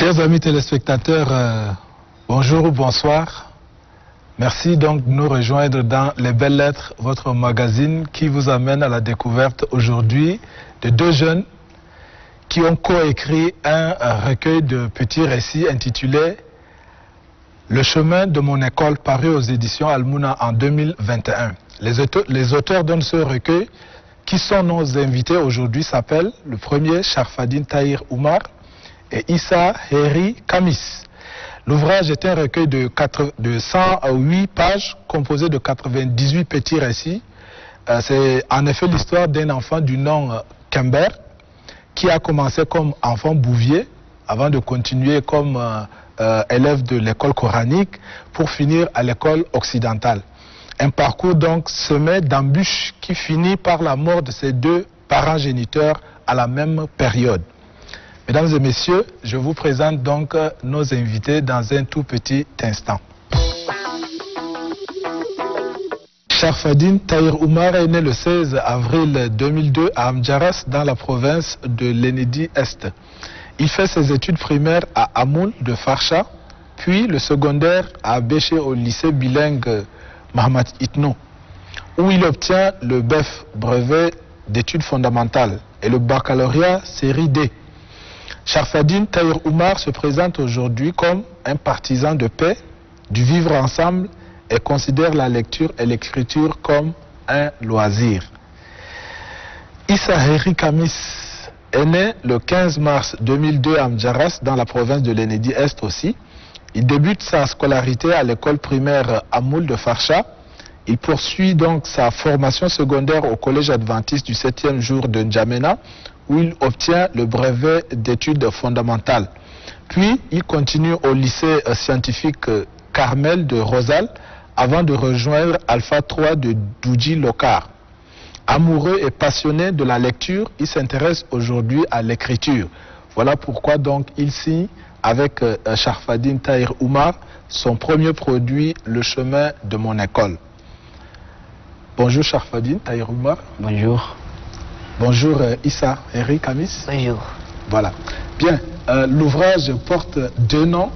Chers amis téléspectateurs, euh, bonjour ou bonsoir. Merci donc de nous rejoindre dans Les Belles Lettres, votre magazine qui vous amène à la découverte aujourd'hui de deux jeunes qui ont coécrit un recueil de petits récits intitulé Le chemin de mon école paru aux éditions Almouna en 2021. Les auteurs, les auteurs de ce recueil, qui sont nos invités aujourd'hui, s'appellent le premier Sharfadine Tahir Oumar et Issa Heri Kamis. L'ouvrage est un recueil de, 4, de 108 pages composé de 98 petits récits. Euh, C'est en effet l'histoire d'un enfant du nom euh, Kember qui a commencé comme enfant bouvier avant de continuer comme euh, élève de l'école coranique pour finir à l'école occidentale. Un parcours donc semé d'embûches qui finit par la mort de ses deux parents géniteurs à la même période. Mesdames et messieurs, je vous présente donc nos invités dans un tout petit instant. Sharfadine Tahir Oumar est né le 16 avril 2002 à Amdjaras dans la province de l'Enedi-Est. Il fait ses études primaires à Amoun de Farsha, puis le secondaire à Béché au lycée bilingue Mohamed Itno, où il obtient le BEF, brevet d'études fondamentales, et le baccalauréat série D. Sharfadine Tahir Oumar se présente aujourd'hui comme un partisan de paix, du vivre ensemble et considère la lecture et l'écriture comme un loisir. Issa Heri Kamis est né le 15 mars 2002 à Mdjaras, dans la province de l'Enedi-Est aussi. Il débute sa scolarité à l'école primaire Amoul de Farsha. Il poursuit donc sa formation secondaire au collège adventiste du 7e jour de N'Djamena, où il obtient le brevet d'études fondamentales. Puis, il continue au lycée euh, scientifique euh, Carmel de Rosal avant de rejoindre Alpha 3 de Doudji Lokar. Amoureux et passionné de la lecture, il s'intéresse aujourd'hui à l'écriture. Voilà pourquoi donc il signe avec euh, Sharfadine Tahir Oumar son premier produit, Le chemin de mon école. Bonjour Sharfadine Tahir Oumar. Bonjour. Bonjour euh, Issa Eric Kamis. Bonjour. Voilà. Bien, euh, l'ouvrage porte deux noms.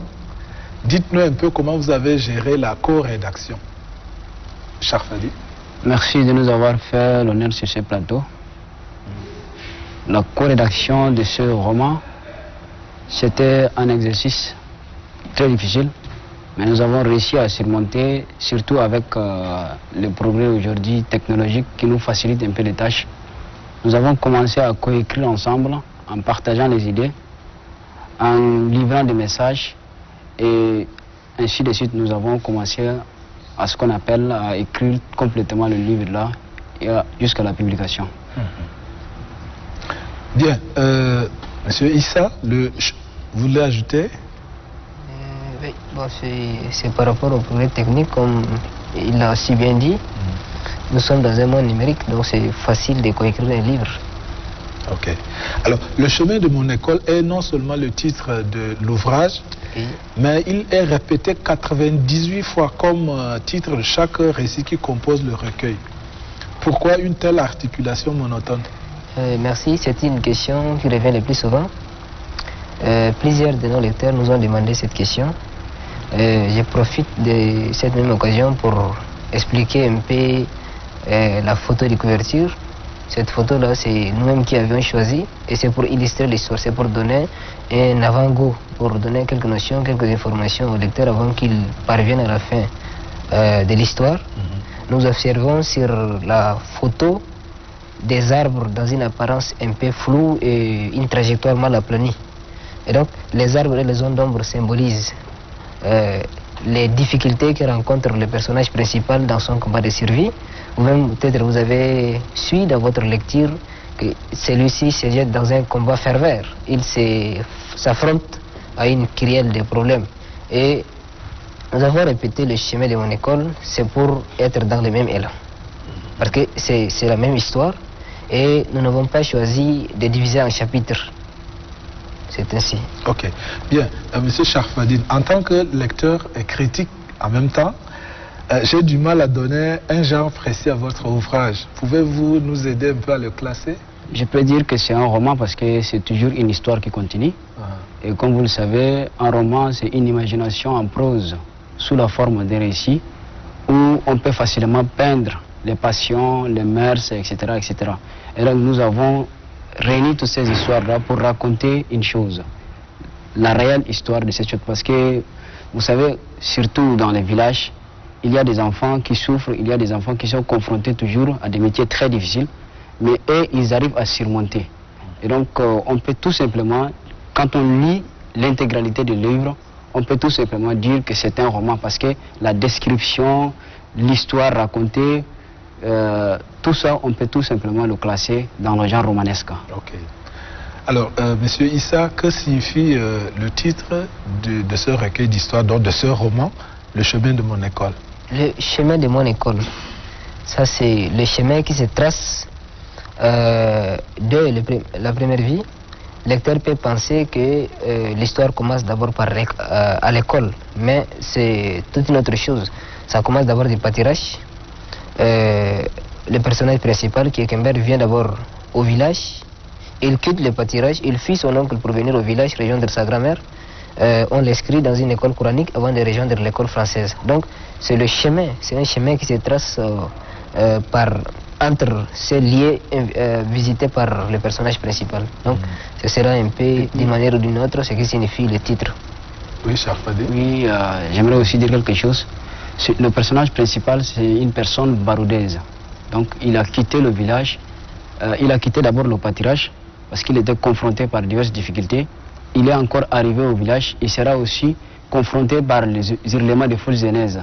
Dites-nous un peu comment vous avez géré la co-rédaction. Sharfadine. Merci de nous avoir fait l'honneur sur ce plateau. La co-rédaction de ce roman, c'était un exercice très difficile, mais nous avons réussi à surmonter, surtout avec euh, le progrès aujourd'hui technologique qui nous facilite un peu les tâches. Nous avons commencé à coécrire ensemble en partageant les idées, en livrant des messages et ainsi de suite nous avons commencé à ce qu'on appelle à écrire complètement le livre là jusqu'à la publication. Bien, euh, Monsieur Issa, le, ch- vous voulez ajouter? Euh, oui, bon, c'est c'est par rapport au progrès technique, comme il l'a si bien dit. Nous sommes dans un monde numérique, donc c'est facile de coécrire un livre. Ok. Alors, le chemin de mon école est non seulement le titre de l'ouvrage, mais il est répété 98 fois comme euh, titre de chaque récit qui compose le recueil. Pourquoi une telle articulation monotone? Euh, merci, c'est une question qui revient le plus souvent. Euh, plusieurs de nos lecteurs nous ont demandé cette question. Euh, je profite de cette même occasion pour expliquer un peu euh, la photo de couverture. Cette photo-là, c'est nous-mêmes qui avions choisi et c'est pour illustrer l'histoire, c'est pour donner un avant-goût, pour donner quelques notions, quelques informations au lecteur avant qu'il parvienne à la fin euh, de l'histoire. Nous observons sur la photo des arbres dans une apparence un peu floue et une trajectoire mal aplanie. Et donc, les arbres et les zones d'ombre symbolisent euh, les difficultés que rencontre le personnage principal dans son combat de survie. Ou même, peut-être, vous avez su dans votre lecture que celui-ci se jette dans un combat ferveur. Il s'affronte à une crielle de problèmes. Et nous avons répété le chemin de mon école, c'est pour être dans le même élan. Parce que c'est c'est la même histoire et nous n'avons pas choisi de diviser en chapitres. C'est ainsi. Ok. Bien, euh, Monsieur Charfadine, en tant que lecteur et critique en même temps, euh, j'ai du mal à donner un genre précis à votre ouvrage. Pouvez-vous nous aider un peu à le classer? Je peux dire que c'est un roman parce que c'est toujours une histoire qui continue. Et comme vous le savez, un roman, c'est une imagination en prose sous la forme d'un récit où on peut facilement peindre les passions, les mœurs, etc. etc. Et donc nous avons réuni toutes ces histoires-là pour raconter une chose, la réelle histoire de cette chose. Parce que, vous savez, surtout dans les villages, il y a des enfants qui souffrent, il y a des enfants qui sont confrontés toujours à des métiers très difficiles, mais eux, ils arrivent à surmonter. Et donc, euh, on peut tout simplement, quand on lit l'intégralité du livre, on peut tout simplement dire que c'est un roman parce que la description, l'histoire racontée, euh, tout ça, on peut tout simplement le classer dans le genre romanesque. Ok. Alors, euh, Monsieur Issa, que signifie le titre de, de ce recueil d'histoire, donc de ce roman, Le chemin de mon école? Le chemin de mon école, ça c'est le chemin qui se trace euh, pre- la première vie. Le lecteur peut penser que euh, l'histoire commence d'abord par euh, à l'école, mais c'est toute une autre chose. Ça commence d'abord du pâturage. Euh, le personnage principal, qui est Kember, vient d'abord au village. Il quitte le pâturage, il fuit son oncle pour venir au village rejoindre sa grand-mère. Euh, on l'inscrit dans une école coranique avant de rejoindre l'école française. Donc, c'est le chemin, c'est un chemin qui se trace euh, euh, par, entre ces lieux euh, visités par le personnage principal. Donc, ce sera un peu, d'une manière ou d'une autre, ce qui signifie le titre. Oui. Oui, euh, j'aimerais aussi dire quelque chose. Le personnage principal, c'est une personne baroudaise. Donc, il a quitté le village. Euh, il a quitté d'abord le pâturage parce qu'il était confronté par diverses difficultés. Il est encore arrivé au village. Il sera aussi confronté par les hurlements des foules aînaises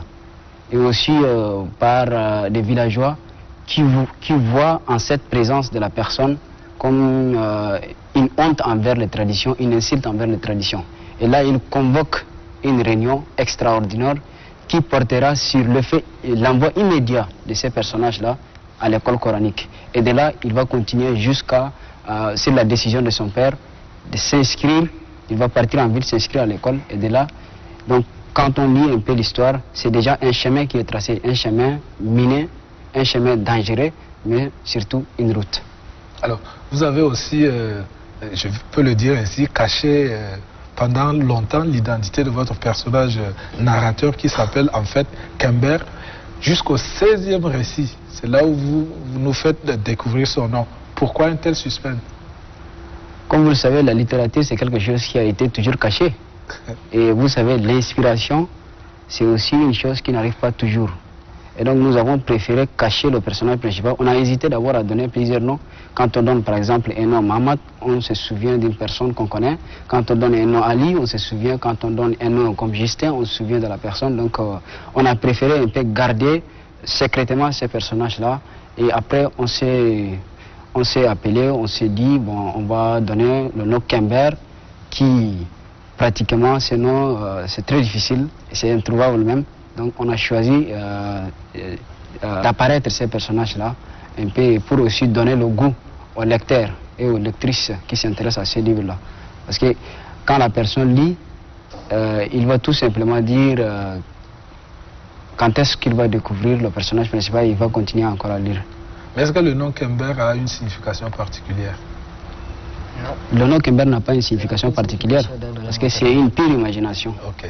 et aussi euh, par euh, des villageois qui, qui voient en cette présence de la personne comme euh, une honte envers les traditions, une insulte envers les traditions. Et là, il convoque une réunion extraordinaire qui portera sur le fait, l'envoi immédiat de ces personnages-là à l'école coranique. Et de là, il va continuer jusqu'à, sur la décision de son père, de s'inscrire. Il va partir en ville, s'inscrire à l'école. Et de là, donc, quand on lit un peu l'histoire, c'est déjà un chemin qui est tracé, un chemin miné, un chemin dangereux, mais surtout une route. Alors, vous avez aussi, euh, je peux le dire ainsi, caché euh, pendant longtemps l'identité de votre personnage euh, narrateur qui s'appelle en fait Kember jusqu'au 16e récit. C'est là où vous, vous nous faites découvrir son nom. Pourquoi un tel suspense? Comme vous le savez, la littérature, c'est quelque chose qui a été toujours caché. Et vous savez, l'inspiration, c'est aussi une chose qui n'arrive pas toujours. Et donc nous avons préféré cacher le personnage principal. On a hésité d'abord à donner plusieurs noms. Quand on donne par exemple un nom Mohamed, on se souvient d'une personne qu'on connaît. Quand on donne un nom Ali, on se souvient. Quand on donne un nom comme Justin, on se souvient de la personne. Donc euh, on a préféré un peu garder secrètement ces personnages-là. Et après, on s'est on s'est appelé, on s'est dit, on va donner le nom Kember, qui pratiquement, ce euh, c'est très difficile, c'est introuvable même. Donc on a choisi euh, euh, d'apparaître ces personnages-là, un peu pour aussi donner le goût aux lecteurs et aux lectrices qui s'intéressent à ces livres-là. Parce que quand la personne lit, il va tout simplement dire quand est-ce qu'il va découvrir le personnage principal, il va continuer encore à lire. Mais est-ce que le nom Kember a une signification particulière? Le nom Kember n'a pas une signification particulière parce que c'est une pure imagination. Ok.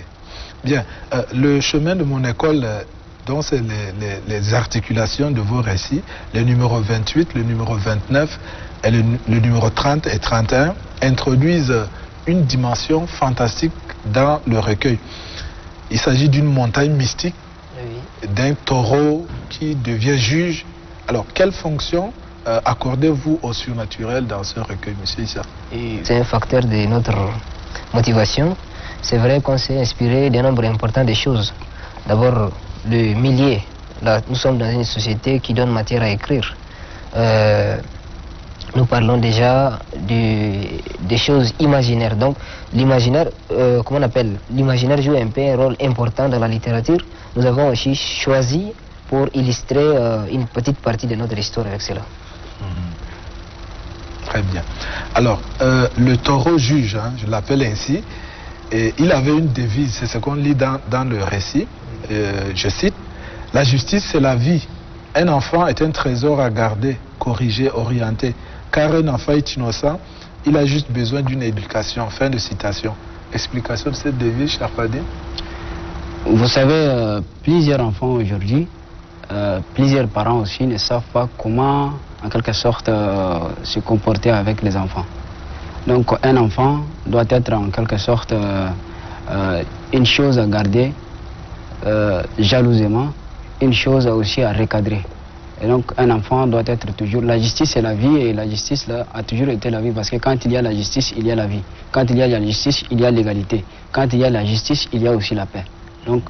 Bien. Euh, le chemin de mon école, euh, dont c'est les, les- les articulations de vos récits, le numéro 28, le numéro 29 et le, nu- le numéro 30 et 31, introduisent une dimension fantastique dans le recueil. Il s'agit d'une montagne mystique, d'un taureau qui devient juge. Alors, quelle fonction euh, accordez-vous au surnaturel dans ce recueil, monsieur Issa C'est un facteur de notre motivation. C'est vrai qu'on s'est inspiré d'un nombre important de choses. D'abord, le milieu. Là, nous sommes dans une société qui donne matière à écrire. Euh, nous parlons déjà du- des choses imaginaires. Donc, l'imaginaire, euh, comment on appelle? L'imaginaire joue un peu un rôle important dans la littérature. Nous avons aussi choisi pour illustrer euh, une petite partie de notre histoire avec cela. Très bien. Alors, euh, le taureau juge, hein, je l'appelle ainsi, et il avait une devise, c'est ce qu'on lit dans, dans le récit. Euh, je cite La justice, c'est la vie. Un enfant est un trésor à garder, corriger, orienter. Car un enfant est innocent, il a juste besoin d'une éducation. Fin de citation. Explication de cette devise, Charpadine Vous savez, euh, plusieurs enfants aujourd'hui, euh, plusieurs parents aussi ne savent pas comment, en quelque sorte, euh, se comporter avec les enfants. Donc un enfant doit être en quelque sorte une chose à garder jalousement, une chose aussi à recadrer. Et donc un enfant doit être toujours... La justice c'est la vie et la justice là, a toujours été la vie parce que quand il y a la justice, il y a la vie. Quand il y a la justice, il y a l'égalité. Quand il y a la justice, il y a aussi la paix. Donc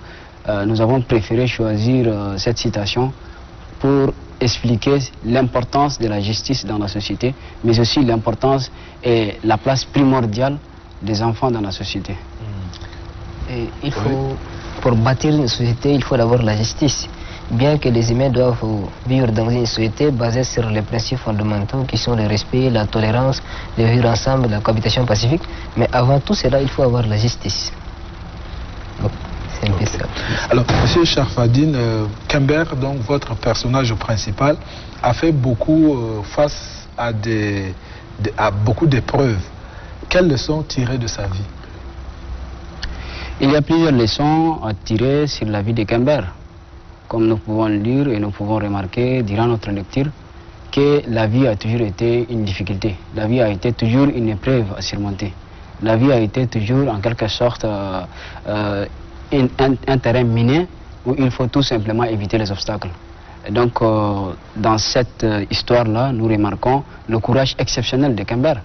euh, nous avons préféré choisir euh, cette citation pour expliquer l'importance de la justice dans la société, mais aussi l'importance et la place primordiale des enfants dans la société. Et il faut, pour bâtir une société, il faut d'abord la justice bien que les humains doivent vivre dans une société basée sur les principes fondamentaux qui sont le respect, la tolérance, le vivre ensemble, la cohabitation pacifique, mais avant tout cela, il faut avoir la justice. Alors, M. Charfadine, euh, Kember, donc votre personnage principal, a fait beaucoup euh, face à, des, à beaucoup d'épreuves. Quelles leçons tirer de sa vie? Il y a plusieurs leçons à tirer sur la vie de Kember comme nous pouvons le lire et nous pouvons remarquer durant notre lecture, que la vie a toujours été une difficulté. La vie a été toujours une épreuve à surmonter. La vie a été toujours en quelque sorte euh, euh, un, terrain miné où il faut tout simplement éviter les obstacles. Donc, euh, dans cette histoire-là, nous remarquons le courage exceptionnel de Kember.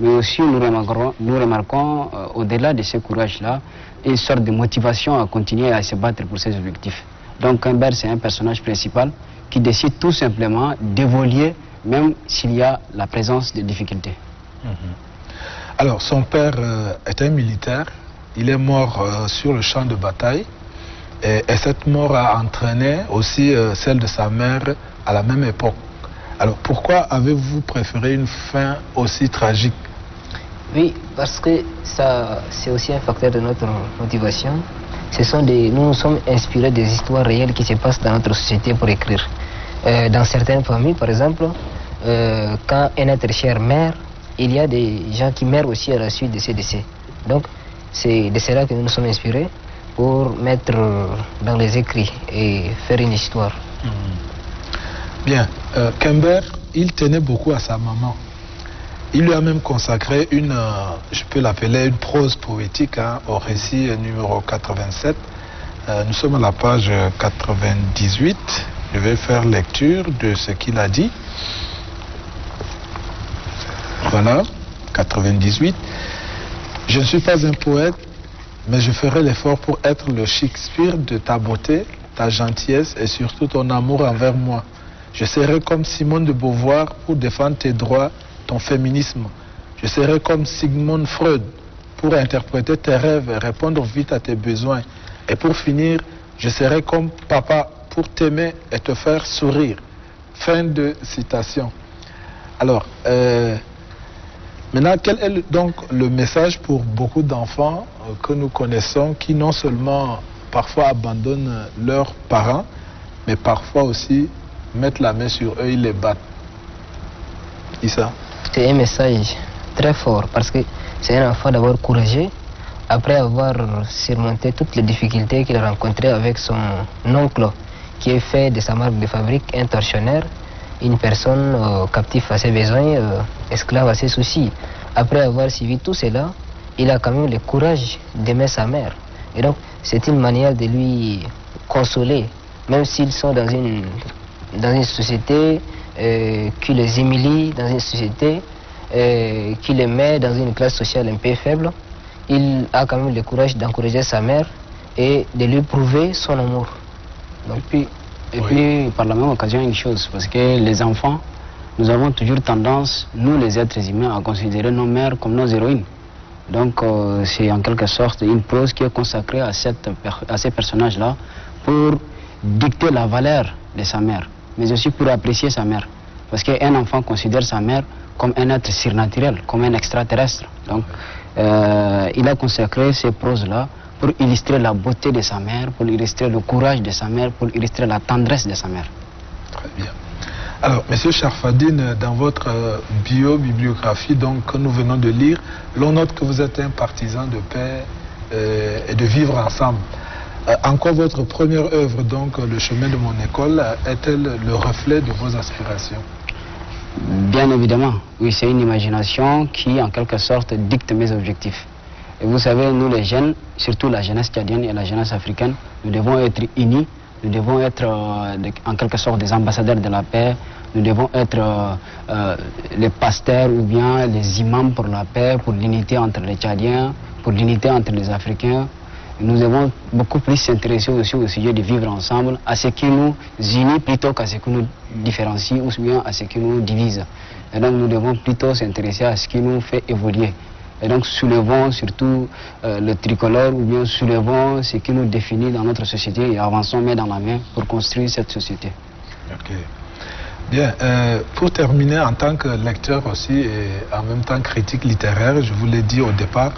Mais aussi, nous remarquons, nous remarquons au-delà de ce courage-là, une sorte de motivation à continuer à se battre pour ses objectifs. Donc Humbert, c'est un personnage principal qui décide tout simplement d'évoluer même s'il y a la présence de difficultés. Mhm. Alors, son père euh, était militaire. Il est mort euh, sur le champ de bataille. Et, cette mort a entraîné aussi euh, celle de sa mère à la même époque. Alors, pourquoi avez-vous préféré une fin aussi tragique? Oui, parce que ça, c'est aussi un facteur de notre motivation nous nous sommes inspirés des histoires réelles qui se passent dans notre société pour écrire. Euh, dans certaines familles, par exemple, quand un être cher meurt, il y a des gens qui meurent aussi à la suite de ces décès. Donc, c'est de cela que nous nous sommes inspirés pour mettre dans les écrits et faire une histoire. Hmm. Bien. Euh, il tenait beaucoup à sa maman. Il lui a même consacré une, euh, je peux l'appeler une prose poétique hein, au récit numéro 87. Euh, nous sommes à la page 98. Je vais faire lecture de ce qu'il a dit. Voilà, 98. Je ne suis pas un poète, mais je ferai l'effort pour être le Shakespeare de ta beauté, ta gentillesse et surtout ton amour envers moi. Je serai comme Simone de Beauvoir pour défendre tes droits ton féminisme. Je serai comme Sigmund Freud pour interpréter tes rêves et répondre vite à tes besoins. Et pour finir, je serai comme papa pour t'aimer et te faire sourire. Fin de citation. Alors, euh, maintenant, quel est donc le message pour beaucoup d'enfants euh, que nous connaissons qui non seulement parfois abandonnent leurs parents, mais parfois aussi mettent la main sur eux, ils les battent. Issa? C'est un message très fort parce que c'est un enfant d'abord courageux après avoir surmonté toutes les difficultés qu'il a rencontrées avec son oncle qui est fait de sa marque de fabrique un tortionnaire, une personne euh, captive à ses besoins, euh, esclave à ses soucis. Après avoir suivi tout cela, il a quand même le courage d'aimer sa mère. Et donc, c'est une manière de lui consoler, même s'ils sont dans une, dans une société euh, qui les humilie dans une société, euh, qui les met dans une classe sociale un peu faible, il a quand même le courage d'encourager sa mère et de lui prouver son amour. et puis, et puis, par la même occasion, une chose, parce que les enfants, nous avons toujours tendance, nous les êtres humains, à considérer nos mères comme nos héroïnes. Donc euh, c'est en quelque sorte une prose qui est consacrée à, ces personnages-là pour dicter la valeur de sa mère mais aussi pour apprécier sa mère. Parce qu'un enfant considère sa mère comme un être surnaturel, comme un extraterrestre. Donc, euh, il a consacré ces proses-là pour illustrer la beauté de sa mère, pour illustrer le courage de sa mère, pour illustrer la tendresse de sa mère. Très bien. Alors, Monsieur Charfadine, dans votre euh, bio-bibliographie que nous venons de lire, l'on note que vous êtes un partisan de paix euh, et de vivre ensemble. Euh, en quoi votre première œuvre, donc Le chemin de mon école, est-elle le reflet de vos aspirations? Bien évidemment, oui, c'est une imagination qui, en quelque sorte, dicte mes objectifs. Et vous savez, nous les jeunes, surtout la jeunesse tchadienne et la jeunesse africaine, nous devons être unis, nous devons être euh, en quelque sorte des ambassadeurs de la paix, nous devons être euh, euh, les pasteurs ou bien les imams pour la paix, pour l'unité entre les Tchadiens, pour l'unité entre les Africains. Nous devons beaucoup plus s'intéresser aussi au sujet de vivre ensemble, à ce qui nous unit plutôt qu'à ce qui nous différencie ou bien à ce qui nous divise. Et donc nous devons plutôt s'intéresser à ce qui nous fait évoluer. Et donc soulevons surtout euh, le tricolore ou bien soulevons ce qui nous définit dans notre société et avançons main dans la main pour construire cette société. Ok. Bien, euh, pour terminer, en tant que lecteur aussi et en même temps critique littéraire, je vous l'ai dit au départ,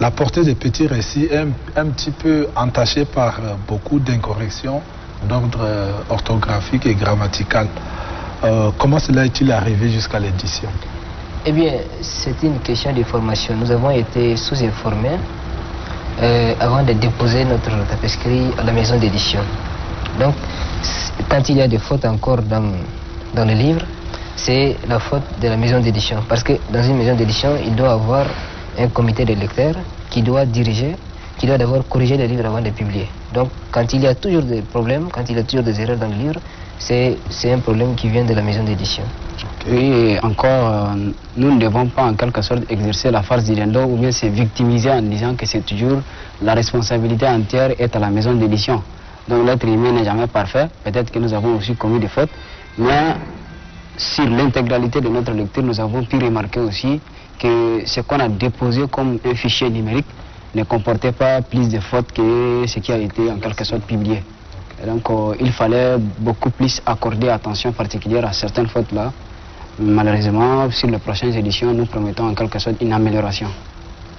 la portée des petits récits est un, petit peu entachée par euh, beaucoup d'incorrections d'ordre orthographique et grammatical. comment cela est-il arrivé jusqu'à l'édition? Eh bien, c'est une question de formation. Nous avons été sous-informés euh, avant de déposer notre tapisserie à la maison d'édition. Donc, quand il y a des fautes encore dans, dans le livre, c'est la faute de la maison d'édition. Parce que dans une maison d'édition, il doit avoir un comité de lecteurs qui doit diriger, qui doit d'abord corriger le livre avant de publier. Donc, quand il y a toujours des problèmes, quand il y a toujours des erreurs dans le livre, c'est un problème qui vient de la maison d'édition. Oui, encore, euh, nous ne devons pas en quelque sorte exercer la farce d'Irendo ou bien se victimiser en disant que c'est toujours la responsabilité entière est à la maison d'édition. Donc l'être humain n'est jamais parfait. Peut-être que nous avons aussi commis des fautes, mais sur l'intégralité de notre lecture, nous avons pu remarquer aussi que ce qu'on a déposé comme un fichier numérique ne comportait pas plus de fautes que ce qui a été en quelque sorte publié. Donc euh, il fallait beaucoup plus accorder attention particulière à certaines fautes-là malheureusement, sur les prochaines éditions, nous promettons en quelque sorte une amélioration.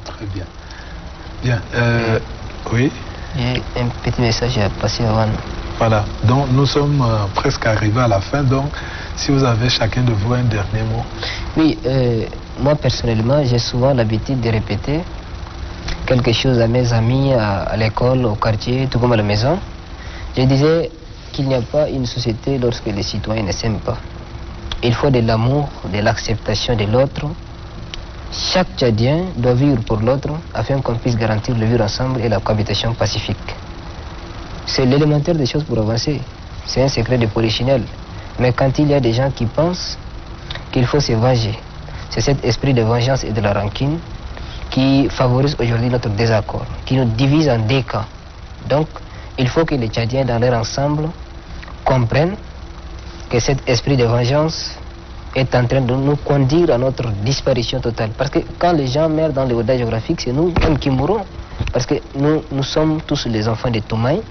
Très bien. Bien. Euh, oui J'ai un petit message à passer avant. Voilà. Donc, nous sommes euh, presque arrivés à la fin. Donc, si vous avez chacun de vous un dernier mot. Oui, euh, moi personnellement, j'ai souvent l'habitude de répéter quelque chose à mes amis, à l'école, au quartier, tout comme à la maison. Je disais qu'il n'y a pas une société lorsque les citoyens ne s'aiment pas. Il faut de l'amour, de l'acceptation de l'autre. Chaque Tchadien doit vivre pour l'autre afin qu'on puisse garantir le vivre ensemble et la cohabitation pacifique. C'est l'élémentaire des choses pour avancer. C'est un secret de polichinelle. Mais quand il y a des gens qui pensent qu'il faut se venger, c'est cet esprit de vengeance et de la rancune qui favorise aujourd'hui notre désaccord, qui nous divise en deux camps. Donc, il faut que les Tchadiens, dans leur ensemble, comprennent que cet esprit de vengeance est en train de nous conduire à notre disparition totale. Parce que quand les gens meurent dans les hauts géographiques, c'est nous mêmes qui mourrons. Parce que nous, sommes tous les enfants de Toumaï.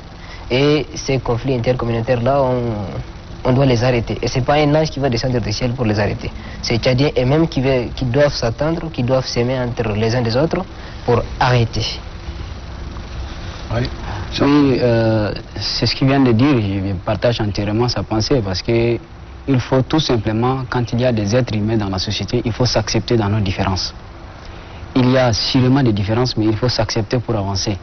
Et ces conflits intercommunautaires-là, on, on, doit les arrêter. Et ce n'est pas un ange qui va descendre du ciel pour les arrêter. C'est Tchadiens eux-mêmes qui, qui doivent s'attendre, qui doivent s'aimer entre les uns des autres pour arrêter. Oui, euh, c'est ce qu'il vient de dire. Je partage entièrement sa pensée parce que il faut tout simplement, quand il y a des êtres humains dans la société, il faut s'accepter dans nos différences. Il y a sûrement des différences, mais il faut s'accepter pour avancer.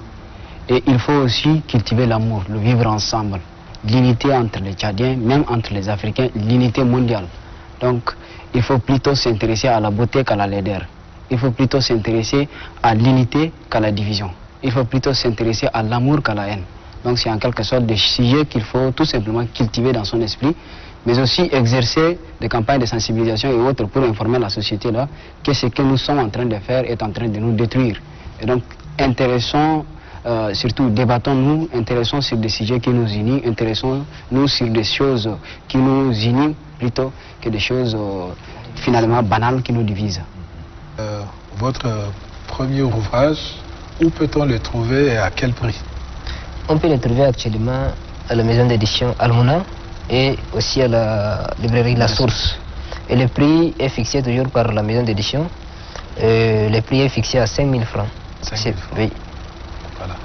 Et il faut aussi cultiver l'amour, le vivre ensemble, l'unité entre les Tchadiens, même entre les Africains, l'unité mondiale. Donc, il faut plutôt s'intéresser à la beauté qu'à la laideur. Il faut plutôt s'intéresser à l'unité qu'à la division il faut plutôt s'intéresser à l'amour qu'à la haine. Donc c'est en quelque sorte des sujets qu'il faut tout simplement cultiver dans son esprit, mais aussi exercer des campagnes de sensibilisation et autres pour informer la société là que ce que nous sommes en train de faire est en train de nous détruire. Et donc intéressons, euh, surtout débattons-nous, intéressons sur des sujets qui nous unissent, intéressons-nous sur des choses qui nous unissent plutôt que des choses euh, finalement banales qui nous divisent. Euh, votre premier ouvrage où peut-on le trouver et à quel prix On peut le trouver actuellement à la maison d'édition Almona et aussi à la librairie La Source. Et le prix est fixé toujours par la maison d'édition. Euh, le prix est fixé à 5 000 francs. 5 000 francs. Oui. Voilà.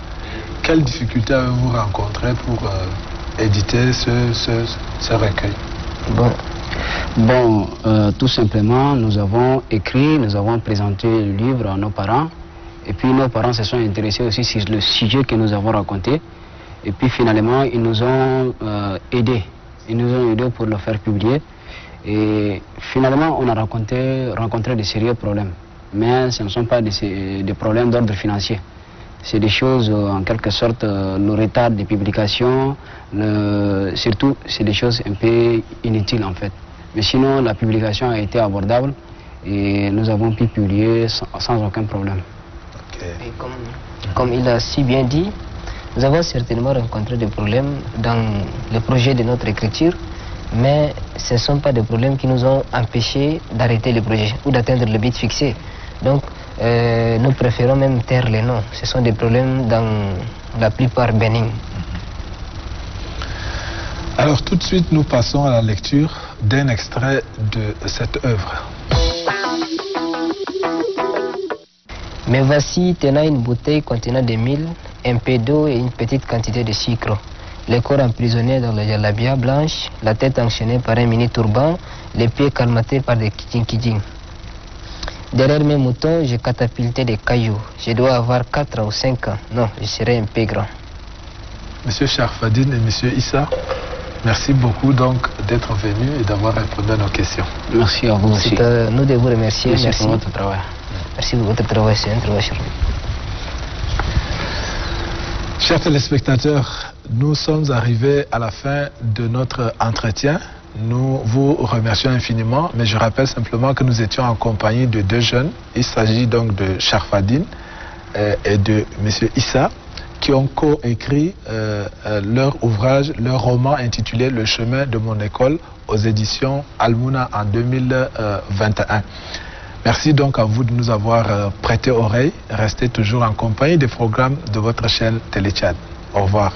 Quelles difficultés avez-vous rencontrées pour euh, éditer ce, ce, recueil? Bon, Bon, euh, tout simplement, nous avons écrit, nous avons présenté le livre à nos parents. Et puis nos parents se sont intéressés aussi sur le sujet que nous avons raconté. Et puis finalement, ils nous ont euh, aidés. Ils nous ont aidés pour le faire publier. Et finalement, on a rencontré, rencontré de sérieux problèmes. Mais ce ne sont pas des, problèmes d'ordre financier. C'est des choses, euh, en quelque sorte, euh, le retard des publications, surtout, c'est des choses un peu inutiles en fait. Mais sinon, la publication a été abordable et nous avons pu publier sans aucun problème. Et comme, comme il a si bien dit, nous avons certainement rencontré des problèmes dans le projet de notre écriture, mais ce ne sont pas des problèmes qui nous ont empêchés d'arrêter le projet ou d'atteindre le but fixé. Donc, euh, nous préférons même taire les noms. Ce sont des problèmes dans la plupart bénignes. Alors tout de suite, nous passons à la lecture d'un extrait de cette œuvre. Mais voici tenant une bouteille contenant des mille, un peu d'eau et une petite quantité de sucre. Le corps emprisonné dans la jalabia blanche, la tête enchaînée par un mini turban, les pieds calmatés par des kijing Derrière mes moutons, j'ai catapulté des cailloux. Je dois avoir 4 ou 5 ans. Non, je serai un peu grand. Monsieur Charfadine et Monsieur Issa, merci beaucoup donc d'être venus et d'avoir répondu à nos questions. Merci à vous aussi. C'est à nous de vous remercier. Merci, Merci, pour votre travail. Merci pour votre travail. Chers téléspectateurs, nous sommes arrivés à la fin de notre entretien. Nous vous remercions infiniment, mais je rappelle simplement que nous étions en compagnie de deux jeunes. Il s'agit donc de Charfadine euh, et de M. Issa, qui ont coécrit euh, euh, leur ouvrage, leur roman intitulé Le chemin de mon école aux éditions Almuna en 2021. Merci donc à vous de nous avoir euh, prêté oreille. Restez toujours en compagnie des programmes de votre chaîne Téléchat. Au revoir.